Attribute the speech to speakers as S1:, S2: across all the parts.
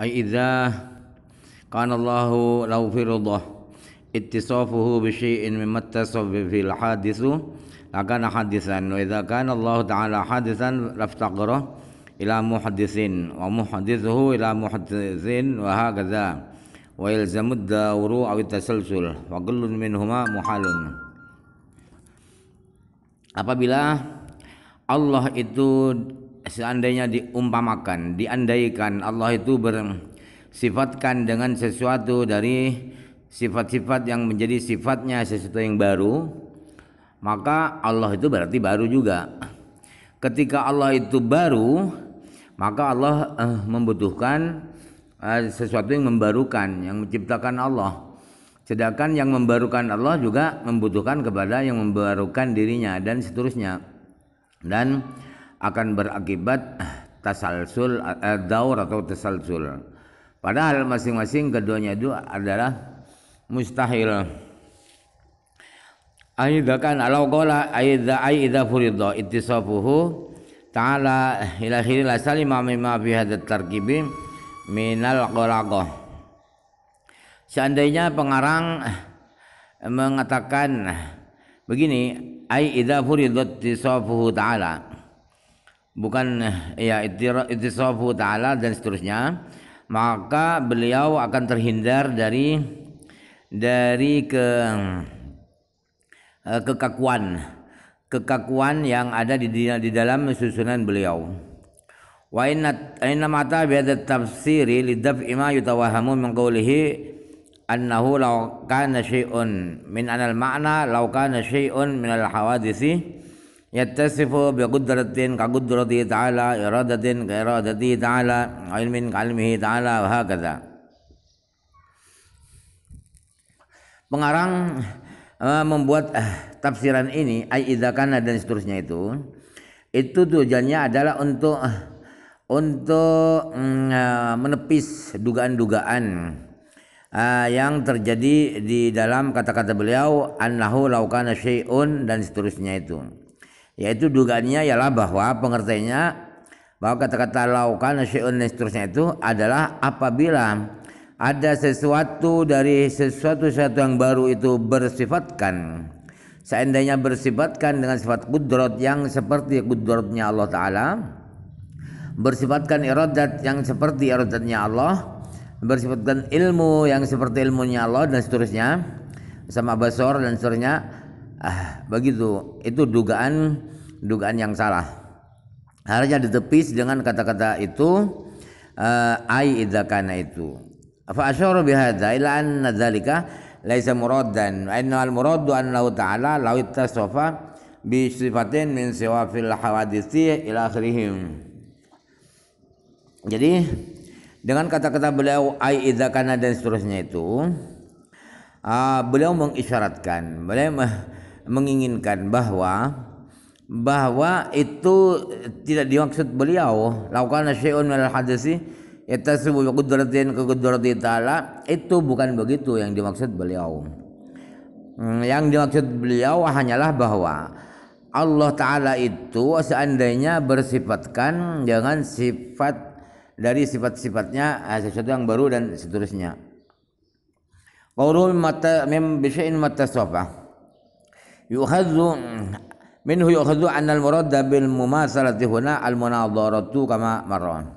S1: ay idza kana Allahu lahu fi ridha ittisafuhu bi syai'in mimma ittasaf fil hadithu lakana hadisan wa idza kana Allah ta'ala hadisan laftaqara ila muhaddisin wa muhaddithuhu ila muhaddisin wa hakadha wa yalzamu ad-dawru aw at-tasalsul wa kullun minhuma muhalun apabila Allah itu seandainya diumpamakan, diandaikan Allah itu bersifatkan dengan sesuatu dari sifat-sifat yang menjadi sifatnya sesuatu yang baru, maka Allah itu berarti baru juga. Ketika Allah itu baru, maka Allah uh, membutuhkan uh, sesuatu yang membarukan, yang menciptakan Allah. Sedangkan yang membarukan Allah juga membutuhkan kepada yang membarukan dirinya dan seterusnya dan akan berakibat tasalsul eh, daur atau tasalsul. Padahal masing-masing keduanya itu adalah mustahil. Aidha kan alau qala aidha aidha furida ittisafuhu ta'ala ila khiri la salima mimma fi hadat tarkibi minal qalaqah. Seandainya pengarang mengatakan begini ai idza furidat tisafuhu ta'ala bukan ya ittisafuhu ta'ala dan seterusnya. Maka beliau akan terhindar dari dari ke eh, kekakuan. Kekakuan yang ada di di dalam susunan beliau. Wa inna inna mata bi tafsiri lidaf'i ma yutawahamu min qawlihi annahu law kana syai'un min anal ma'na law kana syai'un min al hawadisi ta'ala iradatin ka iradati ta'ala ilmin ka ilmihi ta'ala wa hakadha pengarang uh, membuat uh, tafsiran ini ai kana dan seterusnya itu itu tujuannya adalah untuk uh, untuk uh, menepis dugaan-dugaan yang terjadi di dalam kata-kata beliau annahu laukana syai'un dan seterusnya itu yaitu dugaannya ialah bahwa pengertiannya bahwa kata-kata laukana syai'un dan seterusnya itu adalah apabila ada sesuatu dari sesuatu sesuatu yang baru itu bersifatkan seandainya bersifatkan dengan sifat kudrat yang seperti kudratnya Allah Ta'ala bersifatkan iradat yang seperti iradatnya Allah bersifatkan ilmu yang seperti ilmunya Allah dan seterusnya sama basor dan seterusnya ah begitu. Itu dugaan dugaan yang salah. Harusnya ditepis dengan kata-kata itu uh, ai idzakana itu. Fa asyara bihadza ila anna dzalika laisa muradan inna al muradu annahu ta'ala law ittasafa bi sifatin min siwafil hawadisi ila akhirihim. Jadi dengan kata-kata beliau ai idzakana dan seterusnya itu uh, beliau mengisyaratkan beliau menginginkan bahwa bahwa itu tidak dimaksud beliau lakukan syai'un minal hadisi yatasibu bi qudratin ke qudrati ta'ala itu bukan begitu yang dimaksud beliau hmm, yang dimaksud beliau hanyalah bahwa Allah Ta'ala itu seandainya bersifatkan dengan sifat dari sifat-sifatnya eh, sesuatu yang baru dan seterusnya. Qaulul mata mim bisyai'in matasafa. Yukhadhu minhu yukhadhu anna al-murad bil mumasalati huna al-munadharatu kama marran.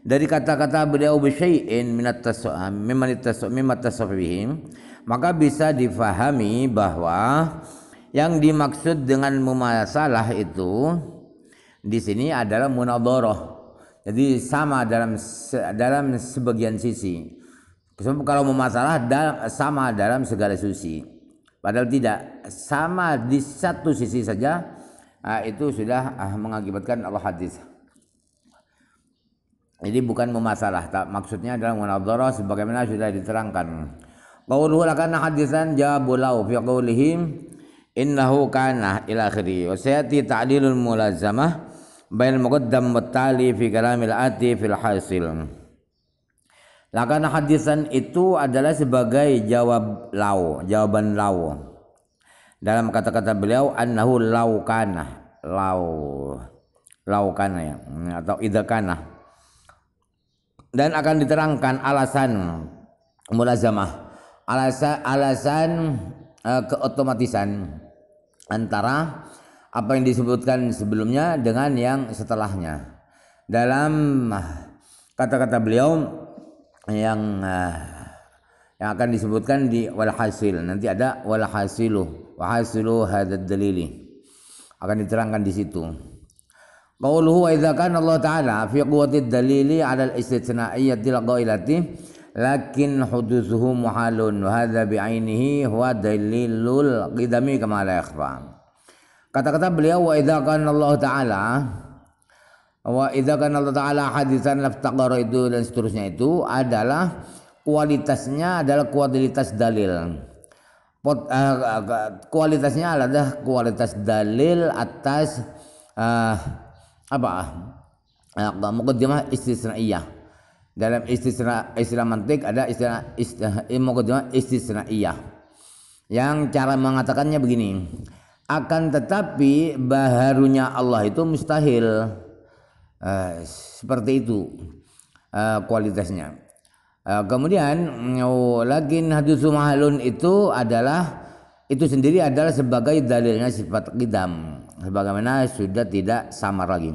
S1: Dari kata-kata beliau bisyai'in minat tasawuf mimman mimma tasawufihim maka bisa difahami bahwa yang dimaksud dengan mumasalah itu di sini adalah munadharah jadi sama dalam dalam sebagian sisi. Kalau mau masalah sama dalam segala sisi. Padahal tidak sama di satu sisi saja ah, itu sudah ah, mengakibatkan Allah hadis. Jadi bukan memasalah, tak maksudnya adalah munadharah sebagaimana sudah diterangkan. Qauluhu lakana hadisan jawabulau fi qaulihim innahu kana ila akhiri wa sayati ta'dilul mulazamah bain muqaddam tali fi kalamil ati fil hasil Lakana hadisan itu adalah sebagai jawab lau, jawaban lau. Dalam kata-kata beliau annahu laukana, lau. Laukana ya atau idakana. dan akan diterangkan alasan mulazamah alasan alasan uh, keotomatisan antara apa yang disebutkan sebelumnya dengan yang setelahnya dalam kata-kata beliau yang uh, yang akan disebutkan di walhasil nanti ada walhasilu wahasilu hadad dalili. Akan diterangkan di situ. Qauluhu wa idza kana Allah Ta'ala fi quwwati dalili 'ala al-istitsna'iyyati al-qailati lakin huduthuhu muhalun wa hadza bi'ainihi huwa dalilul qidami kama la yakhfa. Kata-kata beliau wa idza kana Allah Ta'ala wa idza kana Allah Ta'ala hadisan laftaqara itu dan seterusnya itu adalah kualitasnya adalah kualitas dalil. Pot, uh, kualitasnya adalah kualitas dalil atas uh, apa? Uh, mukaddimah istisnaiyah. Dalam istisna istilah mantik ada istilah istilah istisnaiyah. Yang cara mengatakannya begini akan tetapi baharunya Allah itu mustahil uh, seperti itu uh, kualitasnya uh, kemudian oh, lagi hadithu mahalun itu adalah itu sendiri adalah sebagai dalilnya sifat qidam sebagaimana sudah tidak samar lagi.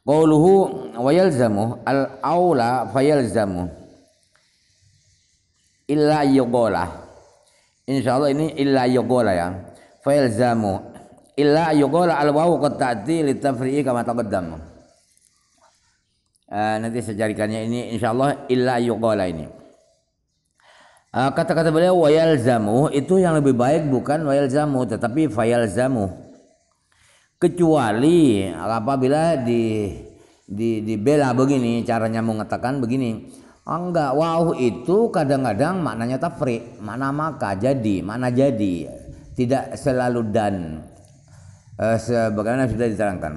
S1: Qauluhu wa yalzamu al aula fayalzamu illa yuqala. Insyaallah ini illa yuqala ya. Fayalzamu illa yuqala al wawu qad ta'ti li tafri'i kama taqaddam. Uh, nanti saya carikannya ini insyaallah illa yuqala ini. Ah, kata-kata beliau wayal zamu itu yang lebih baik bukan wayal zamu tetapi fayal zamu kecuali apabila di di dibela begini caranya mengatakan begini enggak wow itu kadang-kadang maknanya tafri mana maka jadi mana jadi tidak selalu dan uh, sebagaimana sudah diterangkan.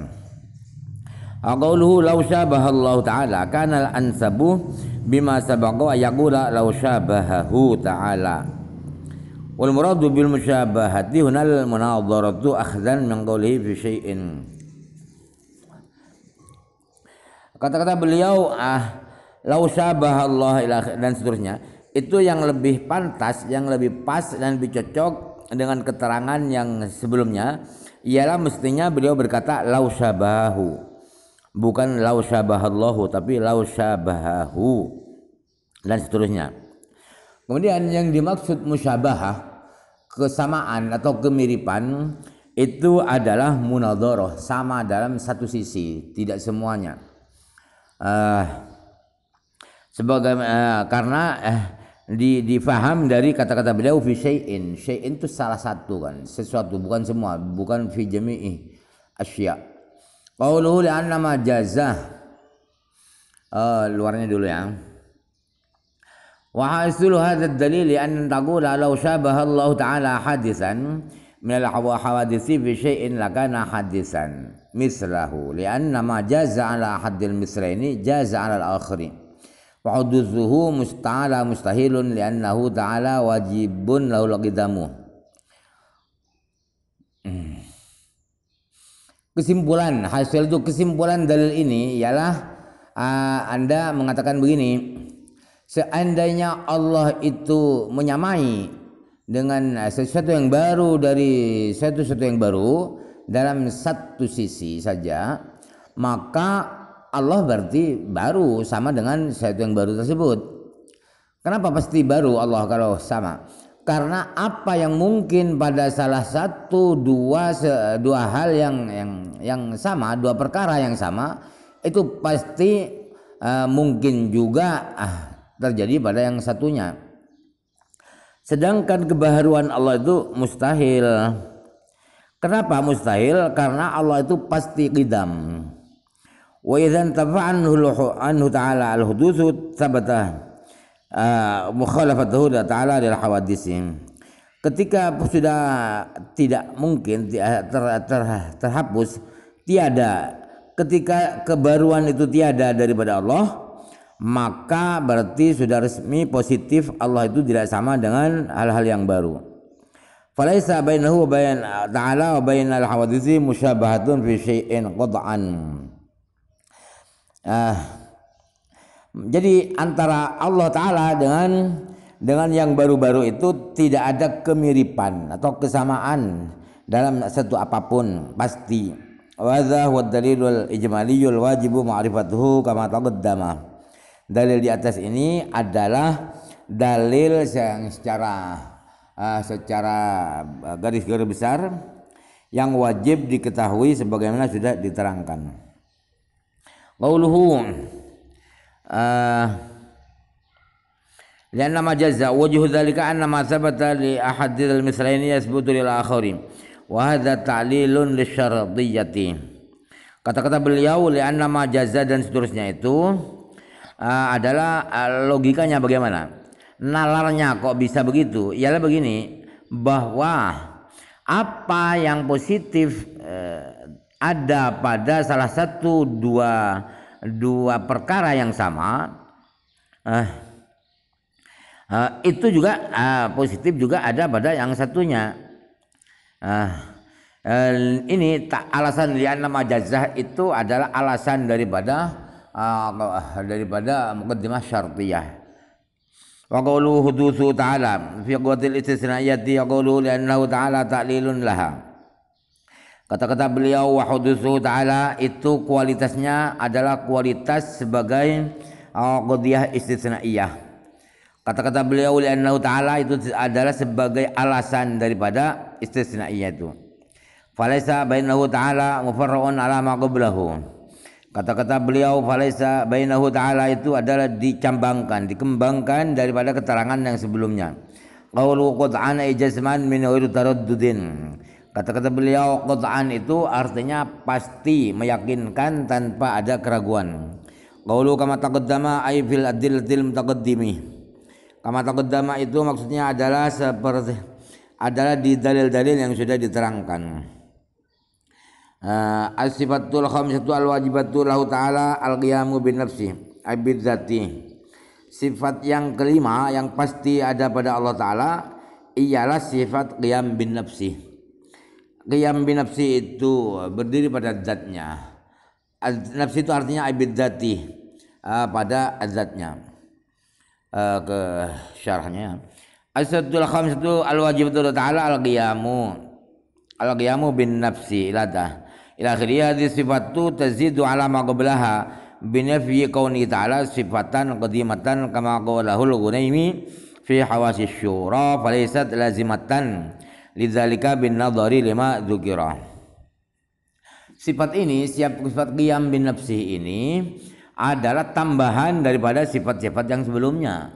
S1: Aqauluhu law syabaha Allah Ta'ala kana al-ansabu bima sabaqa yaqula law syabahahu ta'ala. Wal muradu bil musyabahati hunal munadharatu akhdan min qawlihi fi syai'in. Kata-kata beliau ah law syabaha Allah dan seterusnya itu yang lebih pantas yang lebih pas dan lebih cocok dengan keterangan yang sebelumnya ialah mestinya beliau berkata law syabahu bukan lau syabahallahu tapi lau syabahahu dan seterusnya. Kemudian yang dimaksud musyabahah kesamaan atau kemiripan itu adalah munadharah sama dalam satu sisi tidak semuanya uh, sebagai uh, karena uh, di difaham dari kata-kata beliau fi syai'in. Syai'in itu salah satu kan. Sesuatu bukan semua. Bukan fi jami'i asya. Qauluhu li'anna ma jazah. Uh, luarnya dulu ya. Wa hasulu hadha dalil an taqula law syabaha Allah taala hadisan min al hawadisi fi syai'in lakana hadisan mislahu. Li'anna ma jaza ala haddil misraini jaza ala al-akhiri wa huduthuhu musta'ala mustahilun li'annahu ta'ala wajibun lahu laqidamu kesimpulan hasil itu kesimpulan dalil ini ialah uh, anda mengatakan begini seandainya Allah itu menyamai dengan sesuatu yang baru dari sesuatu yang baru dalam satu sisi saja maka Allah berarti baru sama dengan sesuatu yang baru tersebut. Kenapa pasti baru Allah kalau sama? Karena apa yang mungkin pada salah satu dua dua hal yang yang yang sama dua perkara yang sama itu pasti uh, mungkin juga uh, terjadi pada yang satunya. Sedangkan kebaharuan Allah itu mustahil. Kenapa mustahil? Karena Allah itu pasti qidam wa idzan tafa'anhu anhu ta'ala al-hudutsu thabata uh, mukhalafatuhu ta'ala lil hawadisim ketika sudah tidak mungkin ter, ter, terhapus tiada. Ketika kebaruan itu tiada daripada Allah maka berarti sudah resmi positif Allah itu tidak sama dengan hal-hal yang baru. Falaisa bainahu wa bain ta'ala wa bainal hawadisi musyabahatun fi syai'in qad'an ah jadi antara Allah taala dengan dengan yang baru-baru itu tidak ada kemiripan atau kesamaan dalam satu apa pun pasti Wadha wa dalilul ijmaliyul wajibu ma'rifatuhu kama taqaddama. Dalil di atas ini adalah dalil yang secara uh, secara garis-garis besar yang wajib diketahui sebagaimana sudah diterangkan Qauluhu uh, لأن ما جزا وجه ذلك أن ما ثبت لأحد المثلين يثبت للآخرين Wahada ta'lilun lisyardiyati. Kata-kata beliau li'anna ma jaza dan seterusnya itu uh, adalah uh, logikanya bagaimana? Nalarnya kok bisa begitu? Ialah begini bahwa apa yang positif uh, ada pada salah satu dua dua perkara yang sama uh, uh, itu juga uh, positif juga ada pada yang satunya Ah, eh, ini tak alasan lian nama jazah itu adalah alasan daripada uh, daripada mukaddimah syartiyah. Wa qawlu hudutsu ta'ala fi qawatil istisna'iyati yaqulu li'annahu ta'ala ta'lilun laha. Kata-kata beliau wa hudutsu ta'ala itu kualitasnya adalah kualitas sebagai uh, qadiyah istisna'iyah. Kata-kata beliau li'annahu ta'ala itu adalah sebagai alasan daripada istisna'iyah itu. Falaisa bainahu ta'ala mufarra'un ala ma qablahu. Kata-kata beliau falaisa bainahu ta'ala itu adalah dicambangkan, dikembangkan daripada keterangan yang sebelumnya. Qawlu qut'an ijazman min ghairu taraddudin. Kata-kata beliau qut'an itu artinya pasti meyakinkan tanpa ada keraguan. Qawlu kama taqaddama ay fil adillatil mutaqaddimih. Kama taqaddama itu maksudnya adalah seperti adalah di dalil-dalil yang sudah diterangkan. Uh, As-sifatul khamisatu al-wajibatu lahu ta'ala al-qiyamu bin nafsi abid zati. Sifat yang kelima yang pasti ada pada Allah Ta'ala ialah sifat qiyam bin nafsi. Qiyam bin nafsi itu berdiri pada zatnya. Nafsi itu artinya abid zati uh, pada zatnya uh, ke syarahnya. Asadul khamsatu al wajibatu ta'ala al qiyamu. Al qiyamu bin nafsi ilata. Ila hadis sifatu tazidu ala ma qablaha binafi kauni ta'ala sifatan qadimatan kama qawlahul gunaimi fi hawasi syura falaysat lazimatan lidzalika bin nadhari lima dzukira. Sifat ini, sifat qiyam bin nafsi ini adalah tambahan daripada sifat-sifat yang sebelumnya.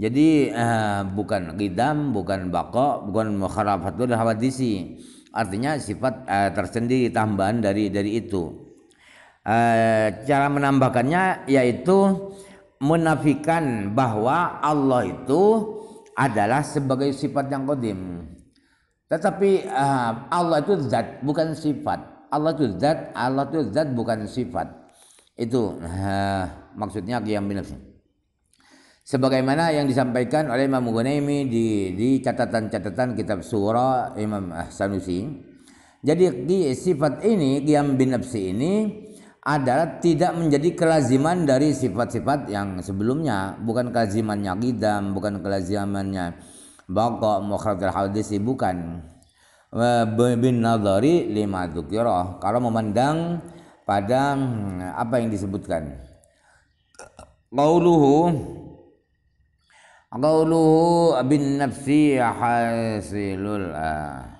S1: Jadi uh, bukan qidam, bukan baqa, bukan mukharafatul hawadisi. Artinya sifat uh, tersendiri tambahan dari dari itu. Uh, cara menambahkannya yaitu menafikan bahwa Allah itu adalah sebagai sifat yang kodim. Tetapi uh, Allah itu zat bukan sifat. Allah itu zat, Allah itu zat bukan sifat. Itu uh, maksudnya qiyam bin Sebagaimana yang disampaikan oleh Imam Ghanaimi di di catatan-catatan kitab surah Imam Sanusi. Jadi di sifat ini qiyam bin nafsi ini adalah tidak menjadi kelaziman dari sifat-sifat yang sebelumnya, bukan kelazimannya qidam, bukan kelazimannya baqa mukharajatul hadisi bukan bin nadhari lima dzukira kalau memandang pada hmm, apa yang disebutkan. Qauluhu Qauluhu bin nafsi hasilul ah.